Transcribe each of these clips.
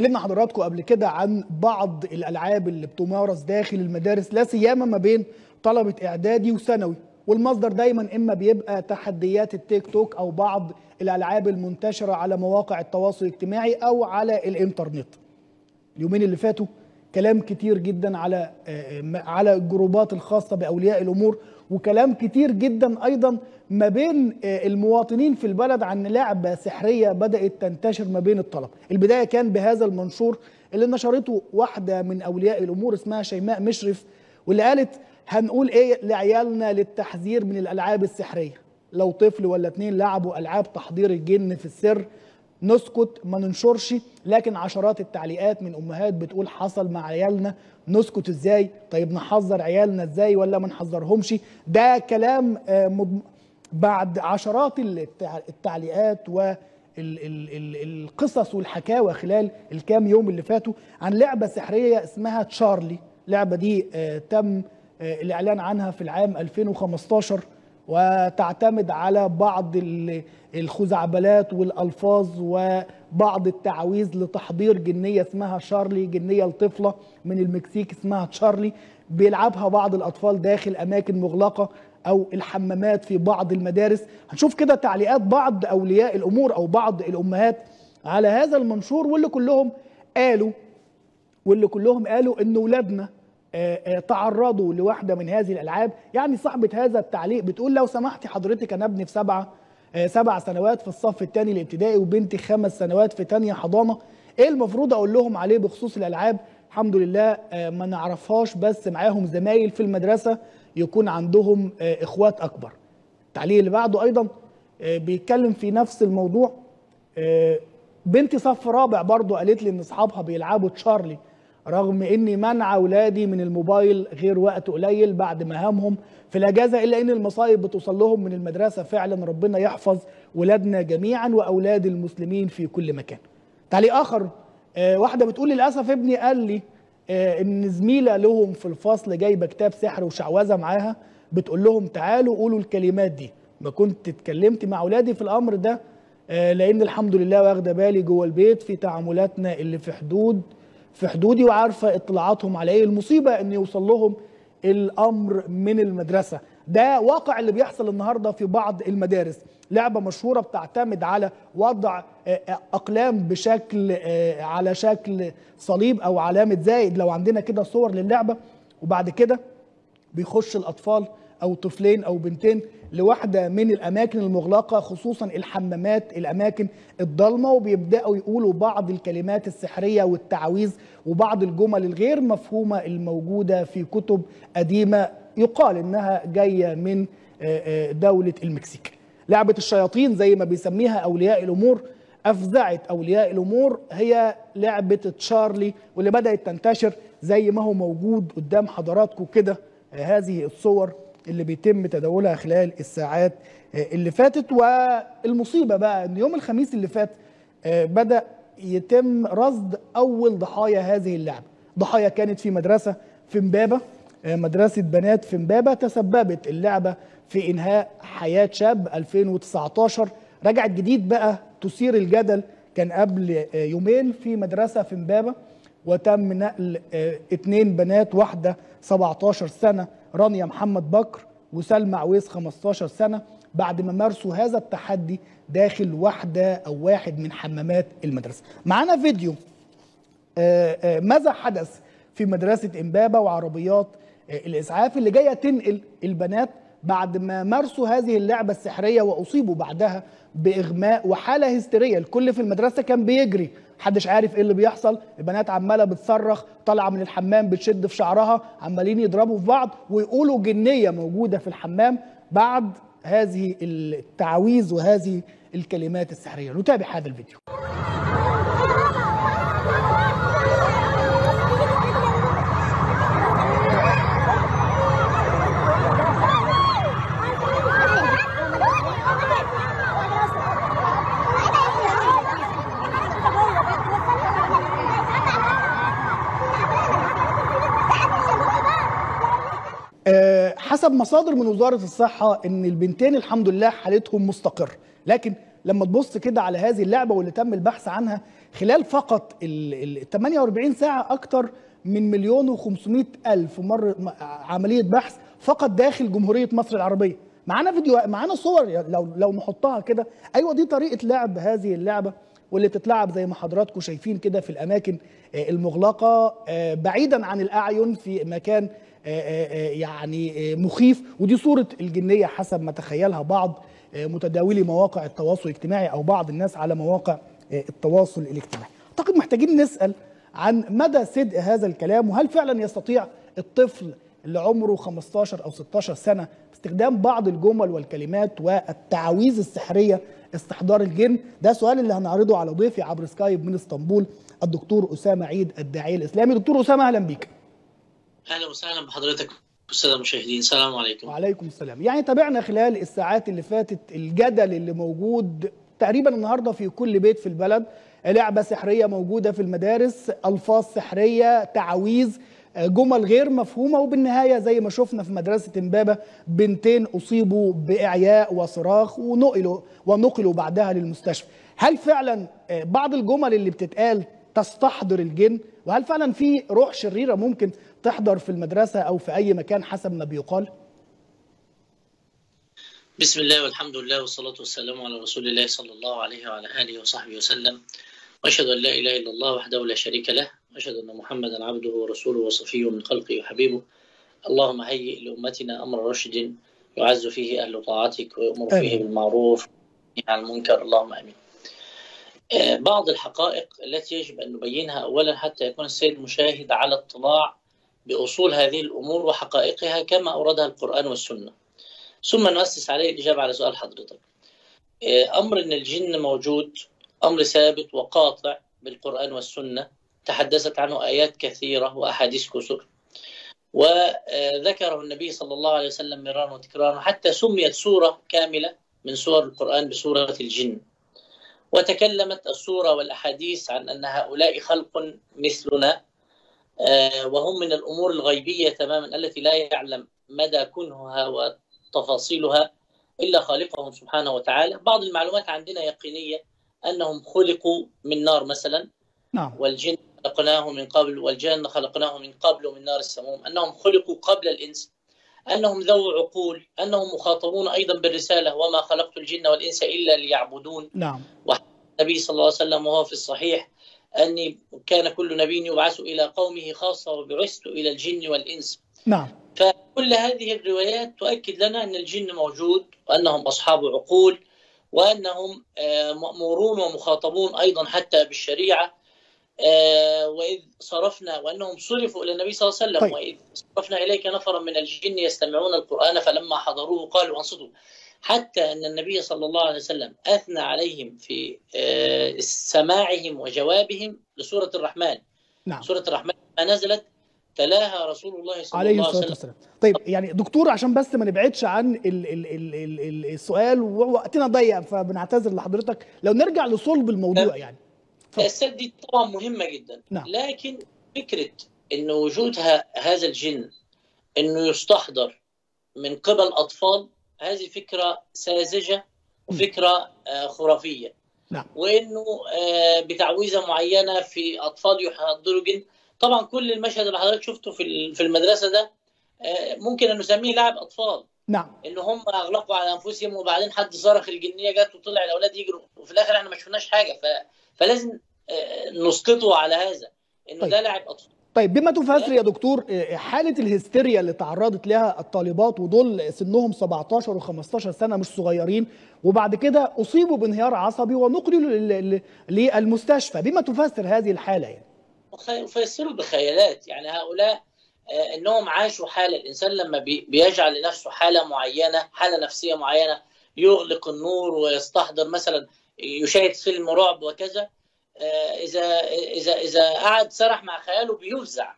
اتكلمنا حضراتكم قبل كده عن بعض الألعاب اللي بتمارس داخل المدارس لا سيما ما بين طلبة إعدادي وثانوي. والمصدر دايما إما بيبقى تحديات التيك توك أو بعض الألعاب المنتشرة على مواقع التواصل الاجتماعي أو على الإنترنت. اليومين اللي فاتوا كلام كتير جدا على على الجروبات الخاصة بأولياء الأمور وكلام كتير جدا أيضا ما بين المواطنين في البلد عن لعبة سحرية بدأت تنتشر ما بين الطلبة. البداية كان بهذا المنشور اللي نشرته واحدة من أولياء الأمور اسمها شيماء مشرف واللي قالت هنقول إيه لعيالنا للتحذير من الألعاب السحرية. لو طفل ولا اتنين لعبوا ألعاب تحضير الجن في السر نسكت ما ننشرش. لكن عشرات التعليقات من أمهات بتقول حصل مع عيالنا. نسكت إزاي؟ طيب نحذر عيالنا إزاي ولا ما نحذرهمش؟ ده كلام بعد عشرات التعليقات و القصص والحكاوى خلال الكام يوم اللي فاتوا عن لعبة سحرية اسمها تشارلي. اللعبة دي تم الإعلان عنها في العام 2015 وتعتمد على بعض الخزعبلات والألفاظ وبعض التعاويذ لتحضير جنية اسمها شارلي جنية لطفلة من المكسيك اسمها تشارلي. بيلعبها بعض الأطفال داخل أماكن مغلقة أو الحمامات في بعض المدارس. هنشوف كده تعليقات بعض أولياء الأمور أو بعض الأمهات على هذا المنشور واللي كلهم قالوا واللي كلهم قالوا إن ولادنا تعرضوا لواحدة من هذه الألعاب. يعني صاحبة هذا التعليق بتقول لو سمحتي حضرتك أنا ابني في سبعه سبع سنوات في الصف الثاني الابتدائي وبنتي خمس سنوات في ثانية حضانة إيه المفروض أقول لهم عليه بخصوص الألعاب؟ الحمد لله ما نعرفهاش بس معاهم زمايل في المدرسة يكون عندهم إخوات أكبر. التعليق اللي بعده أيضا بيتكلم في نفس الموضوع. بنتي صف رابع برضه قالت لي إن أصحابها بيلعبوا تشارلي. رغم إني منع أولادي من الموبايل غير وقت قليل بعد مهامهم في الأجازة إلا إن المصايب بتوصل لهم من المدرسة فعلا ربنا يحفظ ولادنا جميعا وأولاد المسلمين في كل مكان. تعليق آخر آه واحدة بتقول للأسف ابني قال لي آه إن زميلة لهم في الفصل جايبة كتاب سحر وشعوذة معاها بتقول لهم تعالوا قولوا الكلمات دي ما كنت اتكلمت مع أولادي في الأمر ده آه لأن الحمد لله واخدة بالي جوه البيت في تعاملاتنا اللي في حدود في حدودي وعارفة اطلاعاتهم على إيه. المصيبة إن يوصل لهم الأمر من المدرسة. ده واقع اللي بيحصل النهارده في بعض المدارس. لعبة مشهورة بتعتمد على وضع أقلام بشكل على شكل صليب أو علامة زائد لو عندنا كده صور للعبة وبعد كده بيخش الأطفال أو طفلين أو بنتين لواحدة من الأماكن المغلقة خصوصا الحمامات الأماكن الضلمة وبيبدأوا يقولوا بعض الكلمات السحرية والتعاويذ وبعض الجمل الغير مفهومة الموجودة في كتب قديمة يقال إنها جاية من دولة المكسيك. لعبة الشياطين زي ما بيسميها أولياء الأمور أفزعت أولياء الأمور هي لعبة تشارلي واللي بدأت تنتشر زي ما هو موجود قدام حضراتكم كده هذه الصور اللي بيتم تداولها خلال الساعات اللي فاتت والمصيبة بقى إن يوم الخميس اللي فات بدأ يتم رصد أول ضحايا هذه اللعبة. ضحايا كانت في مدرسة في امبابه مدرسة بنات في امبابه تسببت اللعبة في إنهاء حياة شاب 2019 رجعت جديد بقى تثير الجدل. كان قبل يومين في مدرسة في امبابه وتم نقل اثنين بنات واحدة 17 سنة رانيا محمد بكر وسلمى عويس 15 سنة. بعد ما مارسوا هذا التحدي داخل واحدة أو واحد من حمامات المدرسة. معانا فيديو ماذا حدث في مدرسة إمبابة وعربيات الإسعاف اللي جاية تنقل البنات بعد ما مارسوا هذه اللعبة السحرية وأصيبوا بعدها بإغماء وحالة هستيرية. الكل في المدرسة كان بيجري. محدش عارف إيه اللي بيحصل. البنات عمالة بتصرخ طالعة من الحمام بتشد في شعرها عمالين يضربوا في بعض ويقولوا جنية موجودة في الحمام بعد هذه التعاويذ وهذه الكلمات السحرية. نتابع هذا الفيديو. حسب مصادر من وزارة الصحة إن البنتين الحمد لله حالتهم مستقر. لكن لما تبص كده على هذه اللعبة واللي تم البحث عنها خلال فقط ال 48 ساعة أكتر من مليون و500 ألف مره عملية بحث فقط داخل جمهورية مصر العربية. معانا فيديو معانا صور لو لو نحطها كده. أيوه دي طريقة لعب هذه اللعبة واللي تتلعب زي ما حضراتكم شايفين كده في الأماكن المغلقة بعيدا عن الأعين في مكان يعني مخيف. ودي صورة الجنية حسب ما تخيلها بعض متداولي مواقع التواصل الاجتماعي أو بعض الناس على مواقع التواصل الاجتماعي. أعتقد محتاجين نسأل عن مدى صدق هذا الكلام وهل فعلا يستطيع الطفل اللي عمره 15 أو 16 سنة باستخدام بعض الجمل والكلمات والتعاويذ السحرية استحضار الجن؟ ده سؤال اللي هنعرضه على ضيفي عبر سكايب من إسطنبول الدكتور أسامة عيد الداعية الإسلامي. دكتور أسامة أهلا بيك. أهلا وسهلا بحضرتك الساده المشاهدين. السلام عليكم. وعليكم السلام. يعني تابعنا خلال الساعات اللي فاتت الجدل اللي موجود تقريبا النهارده في كل بيت في البلد. لعبة سحرية موجودة في المدارس ألفاظ سحرية تعاويذ جمل غير مفهومة وبالنهاية زي ما شفنا في مدرسة إمبابة بنتين أصيبوا بإعياء وصراخ ونقلوا ونقلوا بعدها للمستشفى. هل فعلا بعض الجمل اللي بتتقال تستحضر الجن؟ وهل فعلا في روح شريرة ممكن تحضر في المدرسة أو في أي مكان حسب ما بيقال؟ بسم الله والحمد لله والصلاة والسلام على رسول الله صلى الله عليه وعلى آله وصحبه وسلم. وأشهد أن لا إله إلا الله وحده لا شريك له. وأشهد أن محمدا عبده ورسوله وصفيه من خلقه وحبيبه. اللهم هيئ لأمتنا أمر رشد يعز فيه أهل طاعتك ويؤمر فيه بالمعروف عن المنكر. اللهم آمين. بعض الحقائق التي يجب أن نبينها أولا حتى يكون السيد المشاهد على اطلاع بأصول هذه الأمور وحقائقها كما أوردها القرآن والسنة. ثم نؤسس عليه الإجابة على سؤال حضرتك. أمر أن الجن موجود أمر ثابت وقاطع بالقرآن والسنة تحدثت عنه آيات كثيرة وأحاديث كثر. وذكره النبي صلى الله عليه وسلم مرارا وتكرارا حتى سميت سورة كاملة من سور القرآن بسورة الجن. وتكلمت السورة والأحاديث عن أن هؤلاء خلق مثلنا وهم من الأمور الغيبية تماما التي لا يعلم مدى كنهها وتفاصيلها إلا خالقهم سبحانه وتعالى. بعض المعلومات عندنا يقينية أنهم خلقوا من نار مثلا نعم. والجن خلقناه من قبل والجن خلقناه من قبل من نار السموم أنهم خلقوا قبل الإنس أنهم ذو عقول أنهم مخاطبون أيضا بالرسالة وما خلقت الجن والإنس إلا ليعبدون. نعم. والنبي صلى الله عليه وسلم وهو في الصحيح أني كان كل نبي يبعث إلى قومه خاصة وبعثت إلى الجن والإنس. نعم. فكل هذه الروايات تؤكد لنا أن الجن موجود وأنهم أصحاب عقول وأنهم مأمورون ومخاطبون أيضا حتى بالشريعة. وإذ صرفنا وأنهم صرفوا إلى النبي صلى الله عليه وسلم طيب. وإذ صرفنا إليك نفرا من الجن يستمعون القرآن فلما حضروه قالوا أنصتوا. حتى أن النبي صلى الله عليه وسلم أثنى عليهم في سماعهم وجوابهم لسورة الرحمن. نعم. سورة الرحمن ما نزلت تلاها رسول الله صلى عليه الله عليه الصلاة وسلم. والسلام. طيب يعني دكتور عشان بس ما نبعدش عن ال ال ال ال ال السؤال ووقتنا ضيق فبنعتذر لحضرتك. لو نرجع لصلب الموضوع يعني. الأسئلة دي طبعا مهمة جدا. نعم. لكن فكرة أن وجودها هذا الجن أنه يستحضر من قبل أطفال هذه فكرة ساذجة وفكرة آه، خرافية. نعم. وأنه آه، بتعويذة معينة في أطفال يحضروا جن. طبعا كل المشهد اللي حضرتك شفته في في المدرسة ده آه، ممكن أن نسميه لعب أطفال. نعم. ان هم أغلقوا على أنفسهم وبعدين حد صرخ الجنية جت وطلع الأولاد يجروا. وفي الآخر إحنا ما شفناش حاجة. ف... فلازم نسقطه على هذا إنه طيب. ده لاعب أطفال. طيب بما تفسر يا دكتور آه، حالة الهستيريا اللي تعرضت لها الطالبات ودول سنهم 17 و15 سنة مش صغيرين وبعد كده أصيبوا بانهيار عصبي ونقلوا لل- لل- للمستشفى. بما تفسر هذه الحالة يعني. فيصيروا بخيالات. يعني هؤلاء آه، إنهم عاشوا حالة الإنسان لما بي- بيجعل لنفسه حالة معينة حالة نفسية معينة يغلق النور ويستحضر مثلا يشاهد فيلم رعب وكذا إذا إذا إذا قعد سرح مع خياله بيفزع.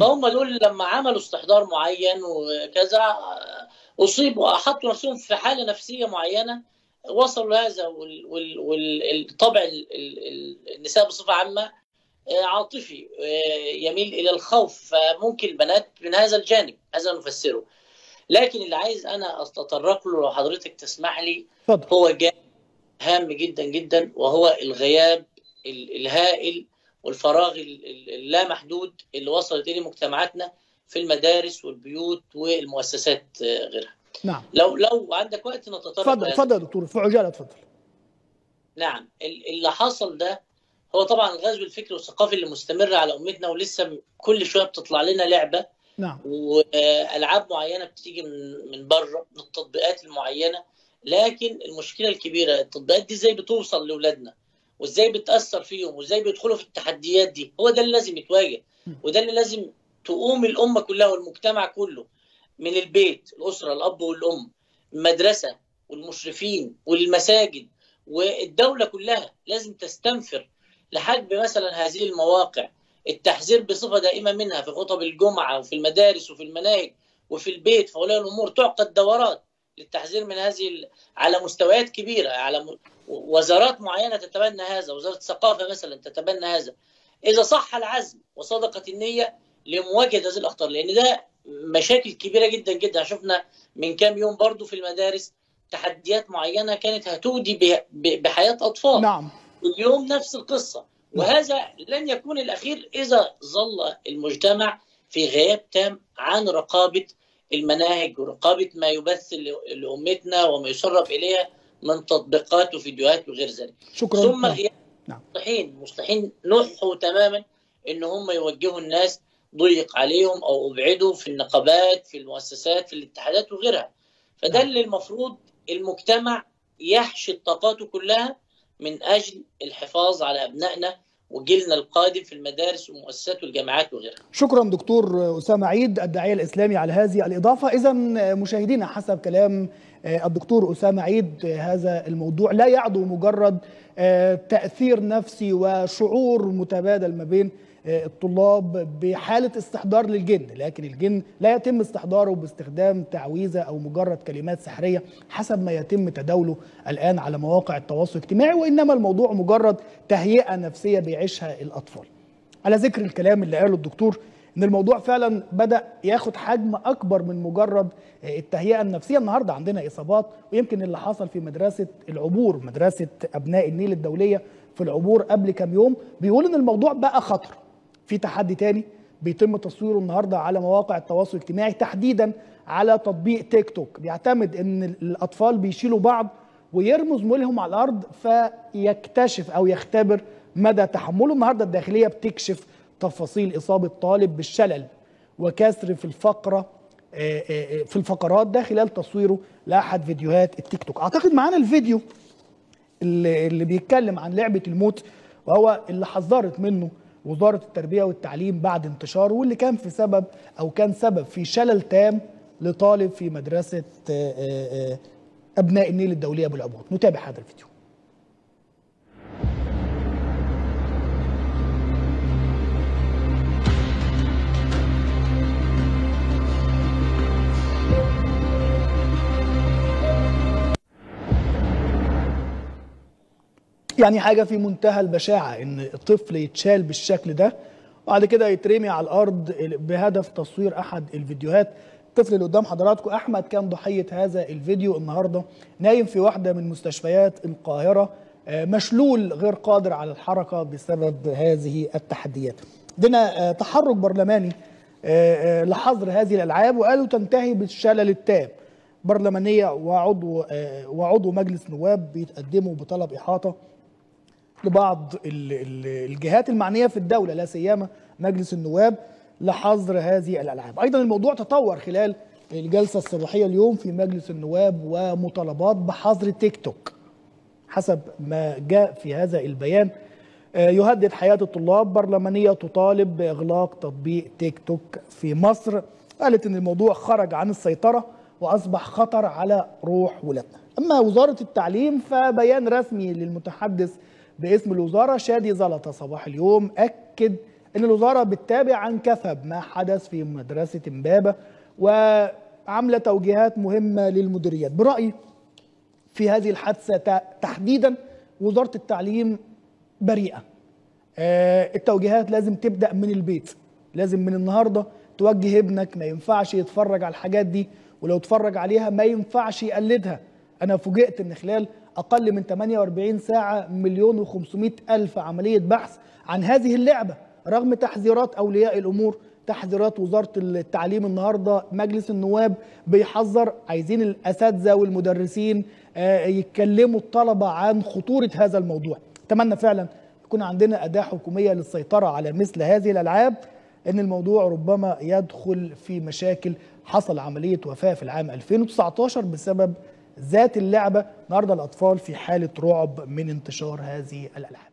فهم دول لما عملوا استحضار معين وكذا آه، أصيبوا حطوا نفسهم في حالة نفسية معينة وصلوا لهذا والطبع النساء بصفة عامة آه، عاطفي آه، يميل إلى الخوف فممكن البنات من هذا الجانب هذا نفسره. لكن اللي عايز أنا أتطرق له لو حضرتك تسمح لي هو جانب هام جدا جدا وهو الغياب الهائل والفراغ اللامحدود اللي وصلت إليه مجتمعاتنا في المدارس والبيوت والمؤسسات غيرها. نعم. لو لو عندك وقت نتطرق اتفضل اتفضل يا دكتور. في عجالة اتفضل. نعم. اللي حصل ده هو طبعا الغزو الفكري والثقافي اللي مستمر على أمتنا ولسه كل شوية بتطلع لنا لعبة. نعم. والعاب معينة بتيجي من من بره من التطبيقات المعينة. لكن المشكلة الكبيرة التطبيقات دي إزاي بتوصل لأولادنا؟ وازاي بتأثر فيهم وازاي بيدخلوا في التحديات دي. هو ده اللي لازم يتواجه. وده اللي لازم تقوم الأمة كلها والمجتمع كله من البيت الأسرة الأب والأم المدرسة والمشرفين والمساجد والدولة كلها لازم تستنفر لحجب مثلا هذه المواقع. التحذير بصفة دائمة منها في خطب الجمعة وفي المدارس وفي المناهج وفي البيت في اولياء الأمور تعقد دورات. للتحذير من هذه على مستويات كبيرة على وزارات معينة تتبنى هذا وزارة الثقافة مثلا تتبنى هذا. إذا صح العزم وصدقت النية لمواجهة هذه الأخطار لأن ده مشاكل كبيرة جدا جدا. شفنا من كام يوم برضو في المدارس تحديات معينة كانت هتودي بحياة أطفال. نعم. اليوم نفس القصة. وهذا لن يكون الأخير إذا ظل المجتمع في غياب تام عن رقابة المناهج ورقابة ما يبث لأمتنا وما يسرب إليها من تطبيقات وفيديوهات وغير ذلك. شكرا. ثم غياب نعم. مصلحين مصلحين نحوا تماما إن هم يوجهوا الناس ضيق عليهم أو أبعدوا في النقابات في المؤسسات في الاتحادات وغيرها. فده اللي المفروض المجتمع يحشي طاقاته كلها من أجل الحفاظ على أبنائنا وجيلنا القادم في المدارس والمؤسسات والجامعات وغيرها. شكرا دكتور أسامة عيد الداعية الإسلامي على هذه الإضافة، اذا مشاهدينا حسب كلام الدكتور أسامة عيد هذا الموضوع لا يعدو مجرد تأثير نفسي وشعور متبادل ما بين الطلاب بحالة استحضار للجن لكن الجن لا يتم استحضاره باستخدام تعويذة أو مجرد كلمات سحرية حسب ما يتم تداوله الآن على مواقع التواصل الاجتماعي وإنما الموضوع مجرد تهيئة نفسية بيعيشها الأطفال. على ذكر الكلام اللي قاله الدكتور إن الموضوع فعلا بدأ ياخد حجم أكبر من مجرد التهيئة النفسية النهارده عندنا إصابات ويمكن اللي حصل في مدرسة العبور مدرسة أبناء النيل الدولية في العبور قبل كام يوم بيقول إن الموضوع بقى خطر. في تحدي تاني بيتم تصويره النهارده على مواقع التواصل الاجتماعي تحديدا على تطبيق تيك توك. بيعتمد إن الأطفال بيشيلوا بعض ويرموا زميلهم على الأرض فيكتشف أو يختبر مدى تحمله. النهارده الداخلية بتكشف تفاصيل إصابة طالب بالشلل وكسر في الفقرة في الفقرات ده خلال تصويره لأحد فيديوهات التيك توك. أعتقد معانا الفيديو اللي بيتكلم عن لعبة الموت وهو اللي حذرت منه وزارة التربية والتعليم بعد انتشاره واللي كان في سبب أو كان سبب في شلل تام لطالب في مدرسة أبناء النيل الدوليه أبو العبور نتابع هذا الفيديو. يعني حاجة في منتهى البشاعة إن الطفل يتشال بالشكل ده وبعد كده يترمي على الأرض بهدف تصوير أحد الفيديوهات. الطفل اللي قدام حضراتكم أحمد كان ضحية هذا الفيديو النهارده نايم في واحدة من مستشفيات القاهرة مشلول غير قادر على الحركة بسبب هذه التحديات. عندنا تحرك برلماني لحظر هذه الألعاب وقالوا تنتهي بالشلل التام. برلمانية وعضو وعضو مجلس نواب بيتقدموا بطلب إحاطة. لبعض الجهات المعنية في الدولة لا سيما مجلس النواب لحظر هذه الألعاب. أيضا الموضوع تطور خلال الجلسة الصباحية اليوم في مجلس النواب ومطالبات بحظر تيك توك. حسب ما جاء في هذا البيان يهدد حياة الطلاب برلمانية تطالب بإغلاق تطبيق تيك توك في مصر. قالت إن الموضوع خرج عن السيطرة وأصبح خطر على روح ولادنا. أما وزارة التعليم فبيان رسمي للمتحدث باسم الوزارة شادي زلطة. صباح اليوم أكد إن الوزارة بتتابع عن كثب ما حدث في مدرسة امبابة وعاملة توجيهات مهمة للمديريات برأيي في هذه الحادثة تحديدا وزارة التعليم بريئة. التوجيهات لازم تبدأ من البيت لازم من النهارده توجه ابنك. ما ينفعش يتفرج على الحاجات دي ولو اتفرج عليها ما ينفعش يقلدها. أنا فوجئت إن خلال أقل من 48 ساعة مليون و500 ألف عملية بحث عن هذه اللعبة. رغم تحذيرات أولياء الأمور تحذيرات وزارة التعليم النهارده مجلس النواب بيحذر. عايزين الأساتذة والمدرسين يتكلموا الطلبة عن خطورة هذا الموضوع. أتمنى فعلا يكون عندنا أداة حكومية للسيطرة على مثل هذه الألعاب إن الموضوع ربما يدخل في مشاكل. حصل عملية وفاة في العام 2019 بسبب ذات اللعبة. النهارده الأطفال في حالة رعب من انتشار هذه الألعاب.